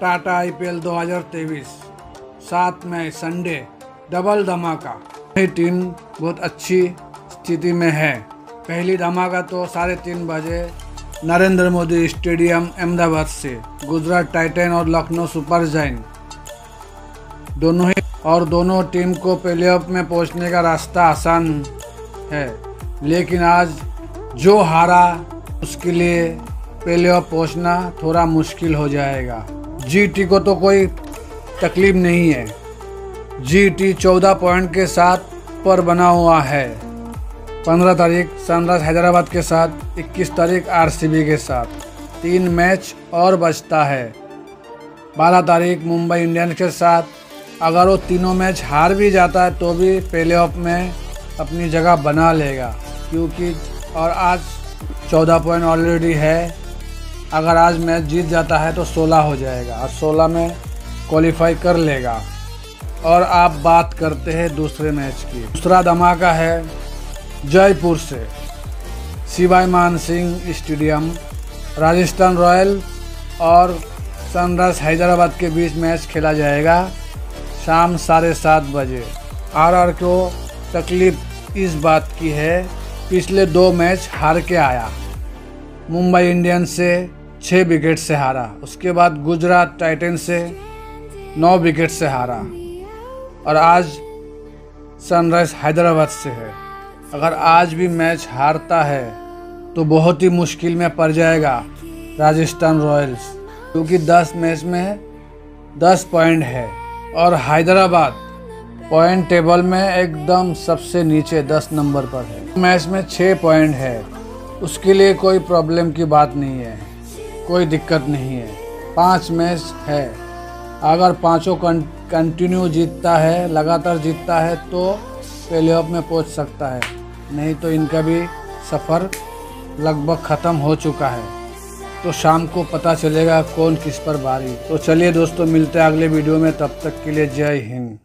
Tata IPL 2023 सात में Sunday, double धमाका। ये टीम बहुत अच्छी स्थिति में है। पहली धमाका तो साढ़े तीन बजे नरेंद्र मोदी स्टेडियम अहमदाबाद से, गुजरात टाइटन और लखनऊ सुपर जाइन। दोनों ही और दोनों टीम को प्ले ऑफ़ में पहुँचने का रास्ता आसान है। लेकिन आज जो हारा, उसके लिए प्ले ऑफ़ पहुँचना थोड़ा मुश्किल हो जाएगा। जीटी को तो कोई तकलीफ़ नहीं है। जीटी चौदह पॉइंट के साथ पर बना हुआ है। पंद्रह तारीख सनराइज हैदराबाद के साथ, इक्कीस तारीख आरसीबी के साथ। तीन मैच और बचता है। बारह तारीख मुंबई इंडियंस के साथ। अगर वो तीनों मैच हार भी जाता है तो भी प्ले ऑफ़ में अपनी जगह बना लेगा। क्योंकि और आज चौदह पॉइंट ऑलरेडी है। अगर आज मैच जीत जाता है तो सोलह हो जाएगा। और सोलह में क्वालिफाई कर लेगा। और आप बात करते हैं दूसरे मैच की। दूसरा धमाका है जयपुर से। शिवाई मान सिंह स्टेडियम, राजस्थान रॉयल और सनराइज हैदराबाद के बीच मैच खेला जाएगा शाम साढ़े सात बजे। आर आर को तकलीफ़ इस बात की है, पिछले दो मैच हार के आया। मुंबई इंडियंस से छः विकेट से हारा। उसके बाद गुजरात टाइटन से नौ विकेट से हारा। और आज सनराइज हैदराबाद से है। अगर आज भी मैच हारता है तो बहुत ही मुश्किल में पड़ जाएगा राजस्थान रॉयल्स। क्योंकि 10 मैच में 10 पॉइंट है। और हैदराबाद पॉइंट टेबल में एकदम सबसे नीचे 10 नंबर पर है। मैच में 6 पॉइंट है। उसके लिए कोई प्रॉब्लम की बात नहीं है। कोई दिक्कत नहीं है। पाँच मैच है। अगर पाँचों कंटिन्यू जीतता है, लगातार जीतता है तो प्ले में पहुँच सकता है। नहीं तो इनका भी सफ़र लगभग ख़त्म हो चुका है। तो शाम को पता चलेगा कौन किस पर भारी तो चलिए दोस्तों, मिलते हैं अगले वीडियो में। तब तक के लिए जय हिंद।